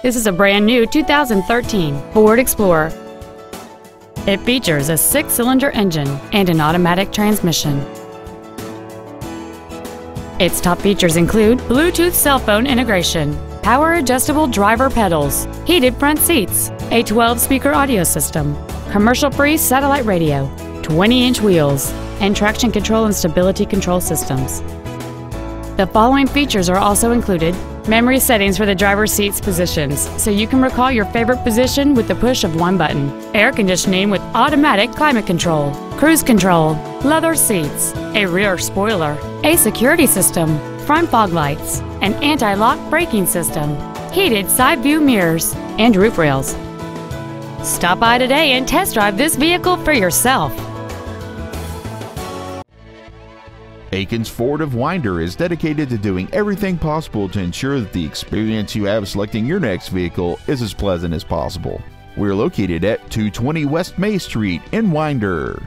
This is a brand new 2013 Ford Explorer. It features a six-cylinder engine and an automatic transmission. Its top features include Bluetooth cell phone integration, power adjustable driver pedals, heated front seats, a 12-speaker audio system, commercial-free satellite radio, 20-inch wheels, and traction control and stability control systems. The following features are also included memory settings for the driver's seat's positions, so you can recall your favorite position with the push of one button, air conditioning with automatic climate control, cruise control, leather seats, a rear spoiler, a security system, front fog lights, an anti-lock braking system, heated side view mirrors, and roof rails. Stop by today and test drive this vehicle for yourself. Akins Ford of Winder is dedicated to doing everything possible to ensure that the experience you have selecting your next vehicle is as pleasant as possible. We're located at 220 West May Street in Winder.